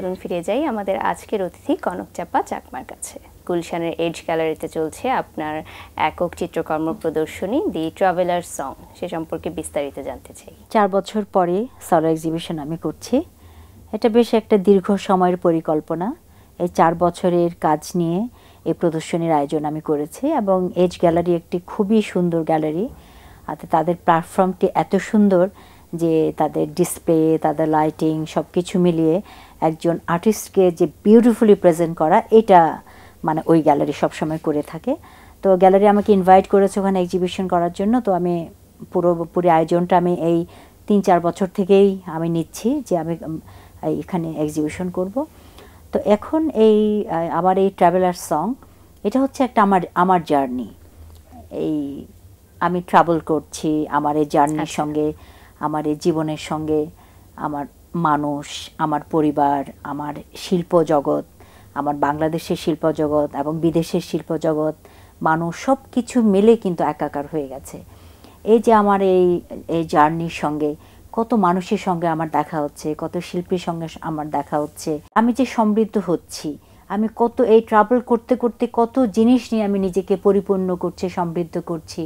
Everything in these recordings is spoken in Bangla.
চলুন ফিরে যাই আমাদের আজকের অতিথি কনক চাপা চাকমার কাছে। গুলশানের এজ গ্যালারিতে চলছে আপনার একক চিত্রকর্ম প্রদর্শনী দি ট্রাভেলার সং সে সম্পর্কে বিস্তারিত জানতে চাই। চার বছর পরে সলো এক্সিবিশন আমি করছি। এটা বেশ একটা দীর্ঘ সময়ের পরিকল্পনা। এই চার বছরের কাজ নিয়ে এই প্রদর্শনীর আয়োজন আমি করেছি এবং এজ গ্যালারি একটি খুবই সুন্দর গ্যালারি আর তাদের প্ল্যাটফর্মটি এত সুন্দর যে তাদের ডিসপ্লে তাদের লাইটিং সব কিছু মিলিয়ে একজন আর্টিস্টকে যে বিউটিফুলি প্রেজেন্ট করা এটা মানে ওই গ্যালারি সবসময় করে থাকে। তো গ্যালারি আমাকে ইনভাইট করেছে ওখানে এক্সিবিশন করার জন্য। তো আমি পুরোপুরি আয়োজনটা আমি এই তিন চার বছর থেকেই আমি নিচ্ছি যে আমি এখানে এক্সিবিশন করব। তো এখন এই আমার এই ট্রাভেলার সং এটা হচ্ছে একটা আমার আমার জার্নি এই আমি ট্রাভেল করছি আমার এই জার্নির আচ্ছা। সঙ্গে আমার এই জীবনের সঙ্গে আমার মানুষ, আমার পরিবার, আমার শিল্প জগৎ, আমার বাংলাদেশের শিল্প জগৎ এবং বিদেশের শিল্প জগৎ, মানুষ সব কিছু মিলে কিন্তু একাকার হয়ে গেছে। এই যে আমার এই এই জার্নির সঙ্গে, কত মানুষের সঙ্গে আমার দেখা হচ্ছে, কত শিল্পীর সঙ্গে আমার দেখা হচ্ছে, আমি যে সমৃদ্ধ হচ্ছি, আমি কত এই ট্রাভেল করতে করতে কত জিনিস নিয়ে আমি নিজেকে পরিপূর্ণ করছি, সমৃদ্ধ করছি।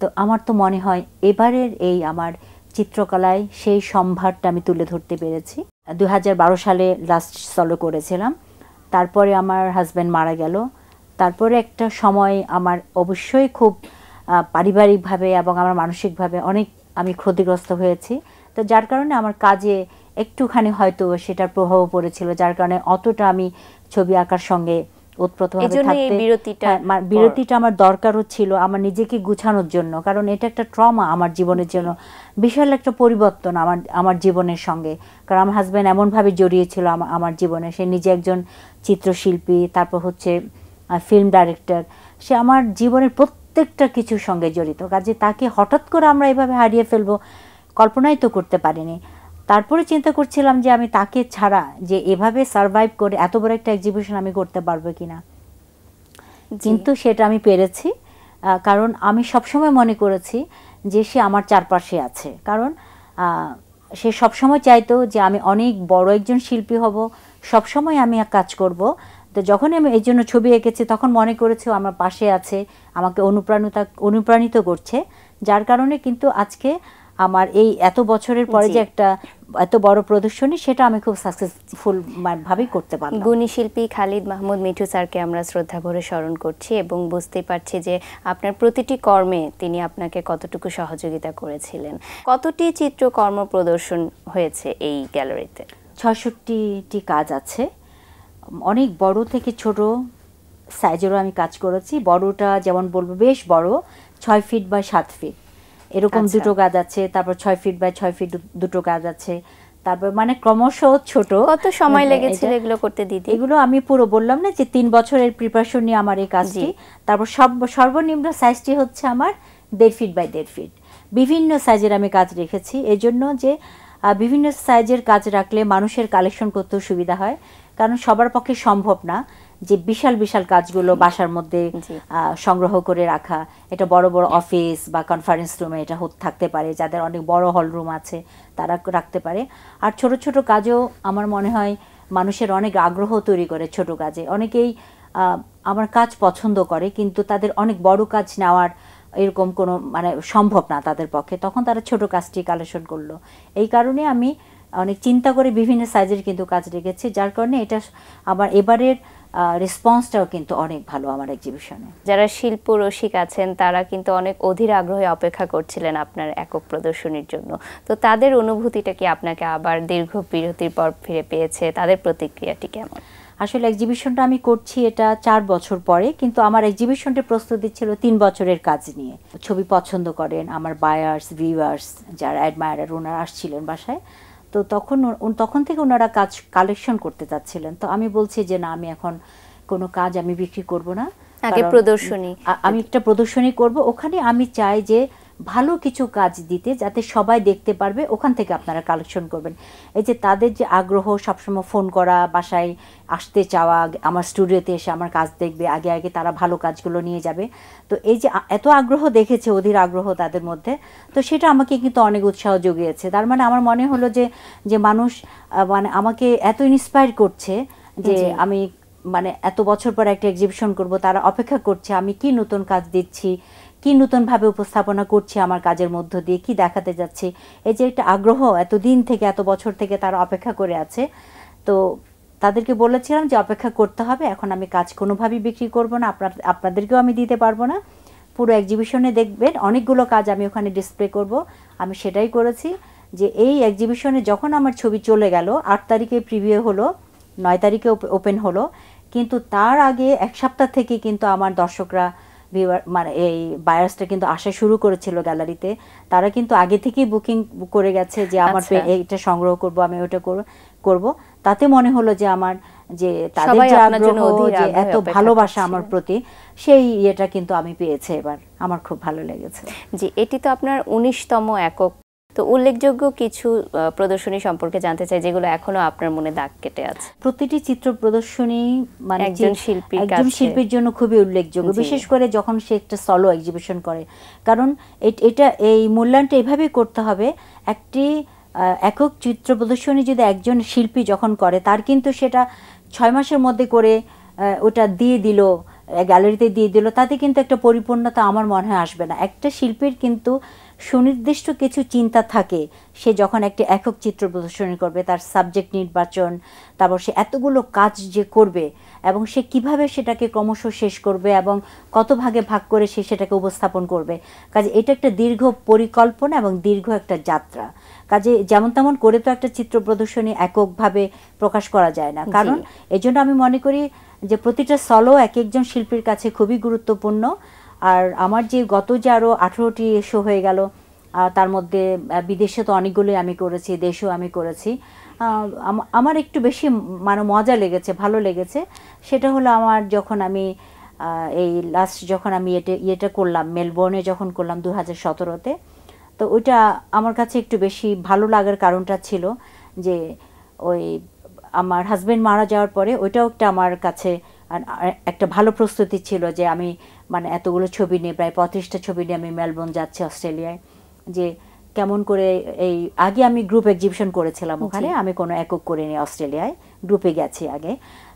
তো আমার তো মনে হয়, এবারের এই আমার চিত্রকলায় সেই সম্ভারটা আমি তুলে ধরতে পেরেছি। দু হাজার বারো সালে লাস্ট সলো করেছিলাম। তারপরে আমার হাজব্যান্ড মারা গেল। তারপরে একটা সময় আমার অবশ্যই খুব পারিবারিকভাবে এবং আমার মানসিকভাবে অনেক আমি ক্ষতিগ্রস্ত হয়েছি। তো যার কারণে আমার কাজে একটুখানি হয়তো সেটার প্রভাব পড়েছিল যার কারণে অতটা আমি ছবি আঁকার সঙ্গে থাকতে হ্যাঁ, বিরতিটা আমার দরকারও ছিল আমার নিজেকে গুছানোর জন্য। কারণ এটা একটা ট্রমা আমার জীবনের জন্য। বিশাল একটা পরিবর্তন আমার আমার জীবনের সঙ্গে। কারণ আমার হাজব্যান্ড এমনভাবে জড়িয়েছিল আমা- আমার জীবনে। সে নিজে একজন চিত্রশিল্পী তারপর হচ্ছে ফিল্ম ডাইরেক্টর সে আমার জীবনের প্রত্যেকটা কিছুর সঙ্গে জড়িত। কাজে তাকে হঠাৎ করে আমরা এভাবে হারিয়ে ফেলব কল্পনাই তো করতে পারিনি। তারপরে চিন্তা করছিলাম যে আমি তাকে ছাড়া যে এভাবে সার্ভাইভ করে এত বড় একটা এক্সিবিশন আমি করতে পারব কিনা। কিন্তু সেটা আমি পেরেছি। কারণ আমি সবসময় মনে করেছি যে সে আমার চারপাশে আছে। কারণ সে সবসময় চাইতো যে আমি অনেক বড় একজন শিল্পী হব সবসময় আমি এক কাজ করব। তো যখন আমি এই জন্য ছবি এঁকেছি তখন মনে করেছে আমার পাশে আছে আমাকে অনুপ্রাণিতা অনুপ্রাণিত করছে। যার কারণে কিন্তু আজকে আমার এই এত বছরের পরে যে একটা এত বড় প্রদর্শনী সেটা আমি খুব সাকসেসফুল ভাবেই করতে পারলাম। গুণী শিল্পী খালিদ মাহমুদ মিঠু স্যারকে আমরা শ্রদ্ধা ভরে স্মরণ করছি এবং বুঝতেই পারছি যে আপনার প্রতিটি কর্মে তিনি আপনাকে কতটুকু সহযোগিতা করেছিলেন। কতটি চিত্রকর্ম প্রদর্শন হয়েছে এই গ্যালারিতে? ছয়ষট্টিটি কাজ আছে। অনেক বড় থেকে ছোট সাইজেরও আমি কাজ করেছি। বড়টা যেমন বলব বেশ বড় ছয় ফিট বা সাত ফিট। এরকম আচ্ছা। দুটো কাজ আছে তারপর ছয় ফিট বাই ছয় ফিট দুটো কাজ আছে। তারপর মানে ক্রমশ ছোট। কত সময় লেগেছিল এগুলো করতে দিদি? এগুলো আমি পুরো বললাম না যে তিন বছরের প্রিপারেশন নিয়ে আমার এই কাজটি। তারপর সব সর্বনিম্ন সাইজটি হচ্ছে আমার দেড় ফিট বাই দেড় ফিট বিভিন্ন সাইজের আমি কাজ রেখেছি। এজন্য যে বিভিন্ন সাইজের কাজ রাখলে মানুষের কালেকশন করতেও সুবিধা হয়। কারণ সবার পক্ষে সম্ভব না। যে বিশাল বিশাল কাজগুলো বাসার মধ্যে সংগ্রহ করে রাখা। এটা বড় বড় অফিস বা কনফারেন্স রুমে এটা হত- থাকতে পারে। যাদের অনেক বড় হল রুম আছে তারা রাখতে পারে। আর ছোট ছোট কাজও আমার মনে হয় মানুষের অনেক আগ্রহ তৈরি করে ছোট কাজে। অনেকেই আমার কাজ পছন্দ করে কিন্তু তাদের অনেক বড় কাজ নেওয়ার এরকম কোনো মানে সম্ভব না তাদের পক্ষে। তখন তারা ছোট কাজটি কালেকশন করল। এই কারণে আমি অনেক চিন্তা করে বিভিন্ন সাইজের কিন্তু কাজ রেখেছি যার কারণে এটা আমার এবারের রেসপন্সটাও কিন্তু অনেক ভালো আমার এক্সিবিশনে যারা শিল্প রসিক আছেন তারা কিন্তু অনেক অধীর আগ্রহে অপেক্ষা করছিলেন আপনার একক প্রদর্শনীর জন্য। তো তাদের অনুভূতিটা কি আপনাকে আবার দীর্ঘ বিরতির পর ফিরে পেয়েছে? তাদের প্রতিক্রিয়াটি কেমন? আসলে এক্সিবিশনটা আমি করছি এটা চার বছর পরে কিন্তু আমার এক্সিবিশনটা প্রস্তুতি ছিল তিন বছরের কাজ নিয়ে। ছবি পছন্দ করেন আমার বায়ার্স ভিউয়ার্স যারা অ্যাডমায়ার ওনারা আসছিলেন বাসায়। তো তখন তখন থেকে ওনারা কাজ কালেকশন করতে চাচ্ছিলেন। তো আমি বলছি যে না আমি এখন কোনো কাজ আমি বিক্রি করব না। আগে প্রদর্শনী। আমি একটা প্রদর্শনী করব। ওখানে আমি চাই যে ভালো কিছু কাজ দিতে যাতে সবাই দেখতে পারবে ওখান থেকে আপনারা কালেকশন করবেন। এই যে তাদের যে আগ্রহ সবসময় ফোন করা বাসায় আসতে চাওয়া আমার স্টুডিওতে এসে আমার কাজ দেখবে আগে আগে তারা ভালো কাজগুলো নিয়ে যাবে। তো এই যে এত আগ্রহ দেখেছে অধীর আগ্রহ তাদের মধ্যে তো সেটা আমাকে কিন্তু অনেক উৎসাহ জুগিয়েছে। তার মানে আমার মনে হলো যে যে মানুষ মানে আমাকে এত ইন্সপায়ার করছে যে আমি মানে এত বছর পর একটা এক্সিবিশন করব তারা অপেক্ষা করছে আমি কি নতুন কাজ দিচ্ছি কি নতুনভাবে উপস্থাপনা করছি আমার কাজের মধ্য দিয়ে, কি দেখাতে যাচ্ছি? এই যে একটা আগ্রহ এতদিন থেকে, এত বছর থেকে তারা অপেক্ষা করে আছে। তো তাদেরকে বলেছিলাম যে অপেক্ষা করতে হবে, এখন আমি কাজ কোনোভাবেই বিক্রি করব না, আপনার, আপনাদেরকেও আমি দিতে পারব না। পুরো এক্সিবিশনে দেখবেন, অনেকগুলো কাজ আমি ওখানে ডিসপ্লে করব। আমি সেটাই করেছি যে এই এক্সিবিশনে যখন আমার ছবি চলে গেল, আট তারিখে প্রিভিউ হলো, নয় তারিখে ওপেন হলো, কিন্তু তার আগে এক সপ্তাহ থেকে কিন্তু আমার দর্শকরা ভিউয়ার মানে এই বায়ার্সটা কিন্তু আসা শুরু করেছিল গ্যালারিতে তারা কিন্তু আগে থেকেই বুকিং করে গেছে যে আমার আচ্ছা। এইটা সংগ্রহ করব আমি ওটা করব- করব। তাতে মনে হলো যে আমার যে তাদের যে আগ্রহ যে এত ভালোবাসা আমার প্রতি সেই ইয়েটা কিন্তু আমি পেয়েছি এবার। আমার খুব ভালো লেগেছে। জি এটি তো আপনার উনিশতম একক তো উল্লেখযোগ্য কিছু প্রদর্শনী সম্পর্কে জানতে চাই যেগুলো এখনও আপনার মনে দাগ কেটে আছে। প্রতিটি চিত্র প্রদর্শনী মানে একজন শিল্পী একজন শিল্পীর জন্য খুবই উল্লেখযোগ্য। বিশেষ করে যখন সে একটা সলো এক্সিবিশন করে। কারণ এটা এই মূল্যায়নটা এভাবেই করতে হবে একটি একক চিত্র প্রদর্শনী যদি একজন শিল্পী যখন করে তার কিন্তু সেটা ছয় মাসের মধ্যে করে ওটা দিয়ে দিল গ্যালারিতে দিয়ে দিল তাতে কিন্তু একটা পরিপূর্ণতা আমার মনে হয় আসবে না। একটা শিল্পীর কিন্তু সুনির্দিষ্ট কিছু চিন্তা থাকে সে যখন একটি একক চিত্র প্রদর্শনী করবে তার সাবজেক্ট নির্বাচন তারপর সে এতগুলো কাজ যে করবে এবং সে কীভাবে সেটাকে ক্রমশ শেষ করবে এবং কত ভাগে ভাগ করে সে সেটাকে উপস্থাপন করবে। কাজে এটা একটা দীর্ঘ পরিকল্পনা এবং দীর্ঘ একটা যাত্রা। কাজে যেমন তেমন করে তো একটা চিত্র প্রদর্শনী এককভাবে প্রকাশ করা যায় না। কারণ এজন্য আমি মনে করি যে প্রতিটা সলো এক একজন শিল্পীর কাছে খুবই গুরুত্বপূর্ণ। আর আমার যে গত যে আরও আঠেরোটি শো হয়ে গেল তার মধ্যে বিদেশে তো অনেকগুলোই আমি করেছি, দেশেও আমি করেছি। আমার একটু বেশি মানে মজা লেগেছে, ভালো লেগেছে। সেটা হলো আমার যখন আমি এই লাস্ট যখন আমি এটা, ইয়েটা করলাম, মেলবোর্নে যখন করলাম দু হাজার সতেরোতে, তো ওইটা আমার কাছে একটু বেশি ভালো লাগার কারণটা ছিল যে ওই আমার হাজব্যান্ড মারা যাওয়ার পরে ওইটাও একটা আমার কাছে একটা ভালো প্রস্তুতি ছিল যে আমি মানে এতগুলো ছবি নিয়ে প্রায় পঁয়ত্রিশটা ছবি নিয়ে আমি মেলবোর্ন যাচ্ছি অস্ট্রেলিয়ায় যে কেমন করে এই আগে আমি গ্রুপ এক্সিবিশন করেছিলাম ওখানে আমি কোনো একক করিনি অস্ট্রেলিয়ায় গ্রুপে গেছি আগে।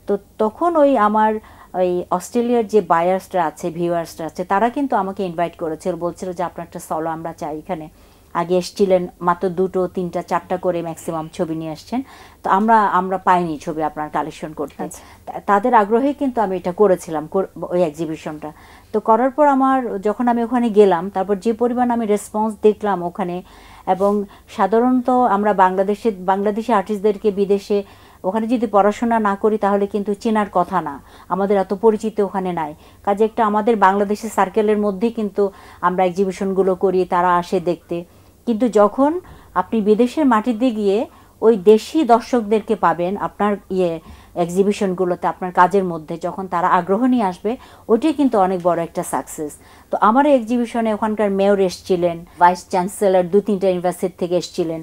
তো তখন ওই আমার ওই অস্ট্রেলিয়ার যে বায়ার্সরা আছে ভিউয়ার্সরা আছে তারা কিন্তু আমাকে ইনভাইট করেছিল বলছিল যে আপনার একটা সলো আমরা চাই এখানে। আগে এসছিলেন মাত্র দুটো তিনটা চারটা করে ম্যাক্সিমাম ছবি নিয়ে আসছেন। তো আমরা আমরা পাইনি ছবি আপনার কালেকশন করতে। আচ্ছা। তাদের আগ্রহে কিন্তু আমি এটা করেছিলাম কর- ওই এক্সিবিশনটা তো করার পর আমার যখন আমি ওখানে গেলাম তারপর যে পরিমাণ আমি রেসপন্স দেখলাম ওখানে এবং সাধারণত আমরা বাংলাদেশে বাংলাদেশি আর্টিস্টদেরকে বিদেশে ওখানে যদি পড়াশোনা না করি তাহলে কিন্তু চেনার কথা না। আমাদের এত পরিচিত ওখানে নাই। কাজে একটা আমাদের বাংলাদেশের সার্কেলের মধ্যেই কিন্তু আমরা এক্সিবিশনগুলো করি তারা আসে দেখতে। কিন্তু যখন আপনি বিদেশের মাটিতে গিয়ে ওই দেশি দর্শকদেরকে পাবেন আপনার ইয়ে এক্সিবিশনগুলোতে আপনার কাজের মধ্যে, যখন তারা আগ্রহ নিয়ে আসবে, ওইটাই কিন্তু অনেক বড় একটা সাকসেস তো আমার এক্সিবিশনে ওখানকার মেয়র এসছিলেন ভাইস চ্যান্সেলর দু তিনটা ইউনিভার্সিটি থেকে এসছিলেন।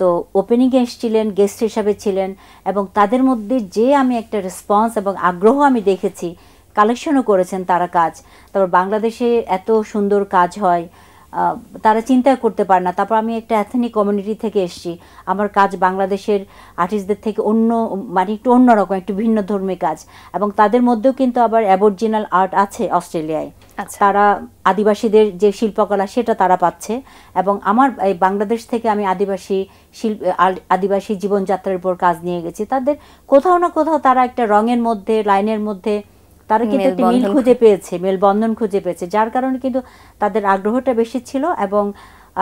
তো ওপেনিংয়ে এসছিলেন গেস্ট হিসাবে ছিলেন এবং তাদের মধ্যে যে আমি একটা রেসপন্স এবং আগ্রহ আমি দেখেছি কালেকশনও করেছেন তারা কাজ। তারপর বাংলাদেশে এত সুন্দর কাজ হয় তারা চিন্তা করতে পারে না। তারপর আমি একটা অ্যাথনিক কমিউনিটি থেকে এসেছি। আমার কাজ বাংলাদেশের আর্টিস্টদের থেকে অন্য মানে একটু অন্যরকম একটু ভিন্ন ধর্মী কাজ। এবং তাদের মধ্যেও কিন্তু আবার অ্যাবরিজিনাল আর্ট আছে অস্ট্রেলিয়ায়। আচ্ছা। তারা আদিবাসীদের যে শিল্পকলা সেটা তারা পাচ্ছে। এবং আমার এই বাংলাদেশ থেকে আমি আদিবাসী শিল্প আদিবাসী জীবনযাত্রার উপর কাজ নিয়ে গেছি। তাদের কোথাও না কোথাও তারা একটা রঙের মধ্যে লাইনের মধ্যে তারা কিন্তু একটি মিল খুঁজে পেয়েছে মেলবন্ধন খুঁজে পেয়েছে যার কারণে কিন্তু তাদের আগ্রহটা বেশি ছিল এবং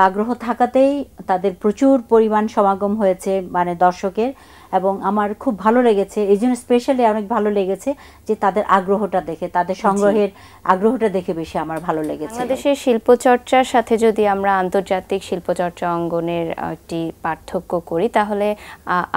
আগ্রহ থাকাতেই তাদের প্রচুর পরিমাণ সমাগম হয়েছে মানে দর্শকের। এবং আমার খুব ভালো লেগেছে। এই জন্য স্পেশালি অনেক ভালো লেগেছে যে তাদের আগ্রহটা দেখে তাদের সংগ্রহের আগ্রহটা দেখে বেশি আমার ভালো লেগেছে। বাংলাদেশের শিল্পচর্চার সাথে যদি আমরা আন্তর্জাতিক শিল্পচর্চা অঙ্গনের একটি পার্থক্য করি তাহলে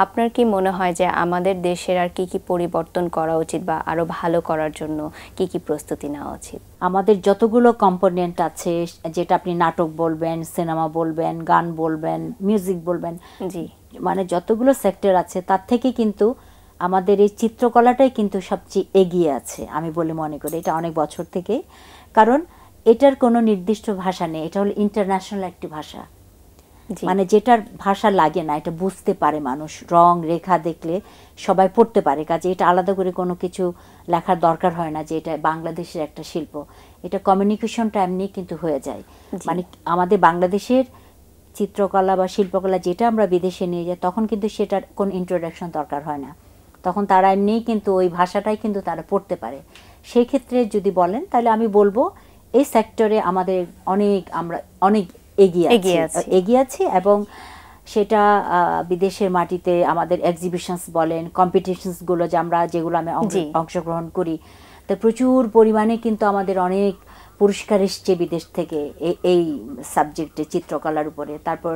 আপনার কি মনে হয় যে আমাদের দেশের আর কি কি পরিবর্তন করা উচিত বা আরও ভালো করার জন্য কি কি প্রস্তুতি নেওয়া উচিত? আমাদের যতগুলো কম্পোনেন্ট আছে যেটা আপনি নাটক বলবেন সিনেমা বলবেন গান বলবেন মিউজিক বলবেন জি। মানে যতগুলো সেক্টর আছে তার থেকে কিন্তু আমাদের এই চিত্রকলাটাই কিন্তু সবচেয়ে এগিয়ে আছে আমি বলে মনে করি। এটা অনেক বছর থেকে। কারণ এটার কোনো নির্দিষ্ট ভাষা নেই এটা হলো ইন্টারন্যাশনাল একটি ভাষা। মানে যেটার ভাষা লাগে না এটা বুঝতে পারে মানুষ। রং রেখা দেখলে সবাই পড়তে পারে কাজে এটা আলাদা করে কোনো কিছু লেখার দরকার হয় না যে এটা বাংলাদেশের একটা শিল্প। এটা কমিউনিকেশনটা এমনি কিন্তু হয়ে যায়। মানে আমাদের বাংলাদেশের চিত্রকলা বা শিল্পকলা যেটা আমরা বিদেশে নিয়ে যাই তখন কিন্তু সেটার কোনো ইন্ট্রোডাকশন দরকার হয় না। তখন তারা এমনিই কিন্তু ওই ভাষাটাই কিন্তু তারা পড়তে পারে। সেই ক্ষেত্রে যদি বলেন তাহলে আমি বলব এই সেক্টরে আমাদের অনেক আমরা অনেক এগিয়ে এগিয়ে আছি। আছি। এগিয়ে আছি এবং সেটা বিদেশের মাটিতে আমাদের এক্সিবিশনস বলেন কম্পিটিশনসগুলো যে আমরা যেগুলো আমি অংশগ্রহণ করি তো প্রচুর পরিমাণে কিন্তু আমাদের অনেক পুরস্কার এসছে বিদেশ থেকে এই সাবজেক্টে চিত্রকলার উপরে। তারপর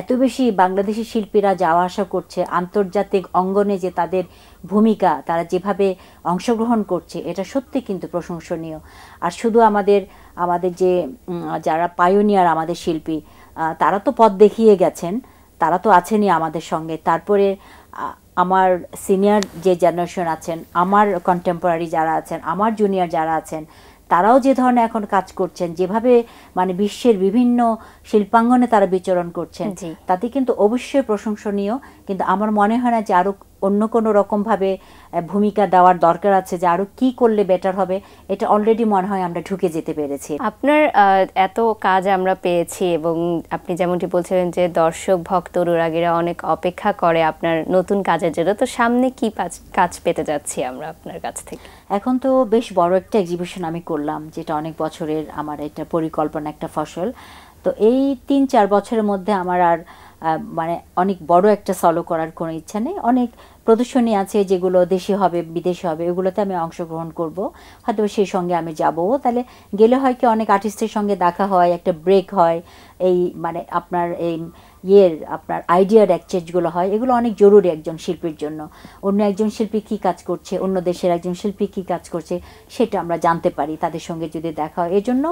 এত বেশি বাংলাদেশি শিল্পীরা যাওয়া আসা করছে, আন্তর্জাতিক অঙ্গনে যে তাদের ভূমিকা, তারা যেভাবে অংশগ্রহণ করছে, এটা সত্যি কিন্তু প্রশংসনীয়। আর শুধু আমাদের আমাদের যে যারা পায়োনিয়ার আমাদের শিল্পী তারা তো পথ দেখিয়ে গেছেন, তারা তো আছেনই আমাদের সঙ্গে। তারপরে আমার সিনিয়র যে জেনারেশন আছেন, আমার কন্টেম্পোরারি যারা আছেন, আমার জুনিয়র যারা আছেন তারাও যে ধরনের এখন কাজ করছেন যেভাবে মানে বিশ্বের বিভিন্ন শিল্পাঙ্গনে তারা বিচরণ করছেন। তাতে কিন্তু অবশ্যই প্রশংসনীয় কিন্তু আমার মনে হয় না যে আরও অন্য কোনো রকমভাবে ভূমিকা দেওয়ার দরকার আছে যে আরও কি করলে বেটার হবে এটা অলরেডি মনে হয় আমরা ঢুকে যেতে পেরেছি। আপনার এত কাজ আমরা পেয়েছি এবং আপনি যেমনটি বলছিলেন যে দর্শক ভক্ত অনুরাগীরা অনেক অপেক্ষা করে আপনার নতুন কাজের জন্য। তো সামনে কি কাজ পেতে যাচ্ছি আমরা আপনার কাছ থেকে? এখন তো বেশ বড় একটা এক্সিবিশন আমি করলাম যেটা অনেক বছরের আমার একটা পরিকল্পনা একটা ফসল। তো এই তিন চার বছরের মধ্যে আমার আর মানে অনেক বড় একটা সলো করার কোনো ইচ্ছা নেই। অনেক প্রদর্শনী আছে যেগুলো দেশে হবে, বিদেশে হবে ওগুলোতে আমি অংশগ্রহণ করব। হয়তো সেই সঙ্গে আমি যাব তাহলে গেলে হয় কি অনেক আর্টিস্টের সঙ্গে দেখা হয়, একটা ব্রেক হয়। এই মানে আপনার এই ইয়ের, আপনার আইডিয়ার এক্সচেঞ্জগুলো হয়। এগুলো অনেক জরুরি একজন শিল্পীর জন্য। অন্য একজন শিল্পী কী কাজ করছে, অন্য দেশের একজন শিল্পী কী কাজ করছে, সেটা আমরা জানতে পারি তাদের সঙ্গে যদি দেখা হয়। এজন্য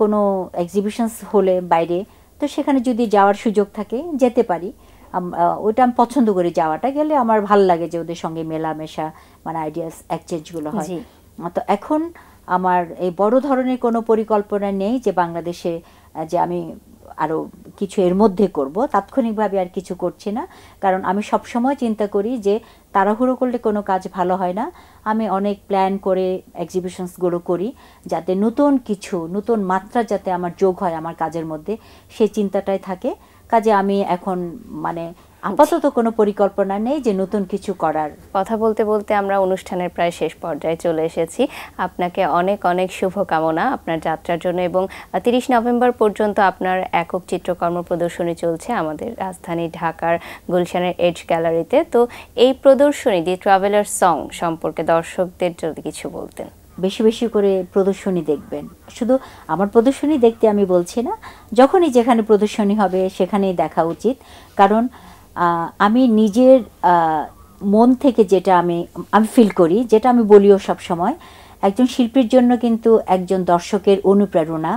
কোনো এক্সিবিশনস হলে বাইরে তো সেখানে যদি যাওয়ার সুযোগ থাকে যেতে পারি। ওইটা আমি পছন্দ করি যাওয়াটা। গেলে আমার ভালো লাগে যে ওদের সঙ্গে মেলামেশা মানে আইডিয়াস এক্সচেঞ্জগুলো হয়। তো এখন আমার এই বড় ধরনের কোনো পরিকল্পনা নেই যে বাংলাদেশে যে আমি আরও কিছু এর মধ্যে করব, তাৎক্ষণিকভাবে আর কিছু করছি না। কারণ আমি সবসময় চিন্তা করি যে তাড়াহুড়ো করলে কোনো কাজ ভালো হয় না। আমি অনেক প্ল্যান করে এক্সিবিশনসগুলো করি যাতে নতুন কিছু, নতুন মাত্রা যাতে আমার যোগ হয় আমার কাজের মধ্যে সেই চিন্তাটাই থাকে। কাজে আমি এখন মানে আপাতত কোনো পরিকল্পনা নেই যে নতুন কিছু করার। কথা বলতে বলতে আমরা অনুষ্ঠানের প্রায় শেষ পর্যায়ে চলে এসেছি। আপনাকে অনেক অনেক শুভকামনা আপনার যাত্রার জন্য এবং তিরিশ নভেম্বর পর্যন্ত আপনার একক চিত্রকর্ম প্রদর্শনী চলছে আমাদের রাজধানী ঢাকার গুলশানের এজ গ্যালারিতে তো এই প্রদর্শনী দি ট্রাভেলার সং সম্পর্কে দর্শকদের যদি কিছু বলতেন। বেশি বেশি করে প্রদর্শনী দেখবেন। শুধু আমার প্রদর্শনী দেখতে আমি বলছি না যখনই যেখানে প্রদর্শনী হবে সেখানেই দেখা উচিত। কারণ আমি নিজের মন থেকে যেটা আমি আমি ফিল করি যেটা আমি বলিও সব সময় একজন শিল্পীর জন্য কিন্তু একজন দর্শকের অনুপ্রেরণা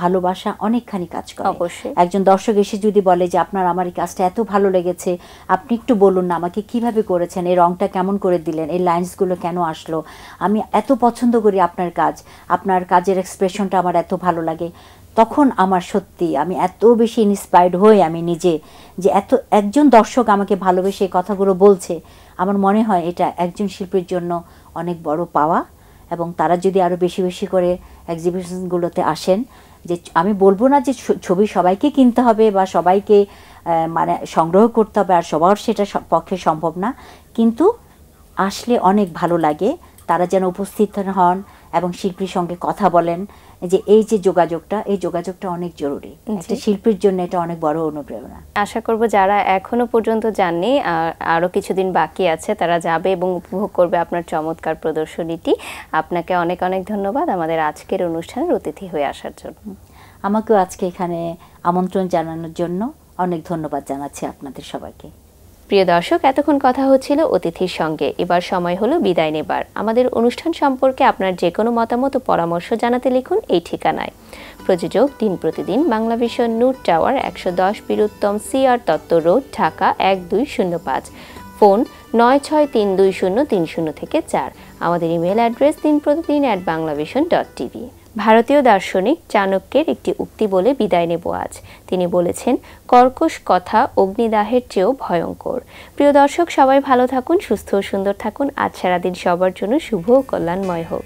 ভালোবাসা অনেকখানি কাজ করে। অবশ্যই। একজন দর্শক এসে যদি বলে যে আপনার আমার এই কাজটা এত ভালো লেগেছে আপনি একটু বলুন না আমাকে কীভাবে করেছেন এই রংটা কেমন করে দিলেন এই লাইন্সগুলো কেন আসলো? আমি এত পছন্দ করি আপনার কাজ আপনার কাজের এক্সপ্রেশনটা আমার এত ভালো লাগে। তখন আমার সত্যি আমি এত বেশি ইন্সপায়ার্ড হই আমি নিজে যে এত, একজন দর্শক আমাকে ভালোবেসে কথাগুলো বলছে, আমার মনে হয় এটা একজন শিল্পীর জন্য অনেক বড় পাওয়া এবং তারা যদি আরও বেশি বেশি করে এক্সিবিশনগুলোতে আসেন, যে আমি বলব না যে ছবি সবাইকে কিনতে হবে বা সবাইকে মানে সংগ্রহ করতে হবে আর সবার সেটা পক্ষে সম্ভব না। কিন্তু আসলে অনেক ভালো লাগে, তারা যেন উপস্থিত হন এবং শিল্পীর সঙ্গে কথা বলেন। যে এই যে যোগাযোগটা এই যোগাযোগটা অনেক জরুরি। একটা শিল্পীর জন্য এটা অনেক বড় অনুপ্রেরণা। আশা করব যারা এখনও পর্যন্ত যাননি আর আরও কিছুদিন বাকি আছে তারা যাবে এবং উপভোগ করবে আপনার চমৎকার প্রদর্শনীটি। আপনাকে অনেক অনেক ধন্যবাদ আমাদের আজকের অনুষ্ঠানের অতিথি হয়ে আসার জন্য। আমাকেও আজকে এখানে আমন্ত্রণ জানানোর জন্য অনেক ধন্যবাদ জানাচ্ছি আপনাদের সবাইকে। প্রিয় দর্শক, এতক্ষণ কথা হচ্ছিল অতিথির সঙ্গে। এবার সময় হলো বিদায় নেবার। আমাদের অনুষ্ঠান সম্পর্কে আপনার যে কোনো মতামত ও পরামর্শ জানাতে লিখুন এই ঠিকানায়। প্রযোজক দিন প্রতিদিন, বাংলা ভিশন নূর টাওয়ার, একশো দশ বীরুত্তম সিআর তত্ত্ব রোড, ঢাকা এক দুই শূন্য পাঁচ। ফোন নয় ছয় তিন দুই শূন্য তিন শূন্য থেকে চার। আমাদের ইমেল অ্যাড্রেস দিন প্রতিদিন at Bangla vision dot TV ভারতীয় দার্শনিক চাণক্যের একটি উক্তি বলে বিদায় নেব আজ। তিনি বলেছেন, কর্কশ কথা অগ্নিদাহের চেয়েও ভয়ঙ্কর। প্রিয় দর্শক, সবাই ভালো থাকুন, সুস্থ ও সুন্দর থাকুন। আজ সারাদিন সবার জন্য শুভ ও কল্যাণময় হোক।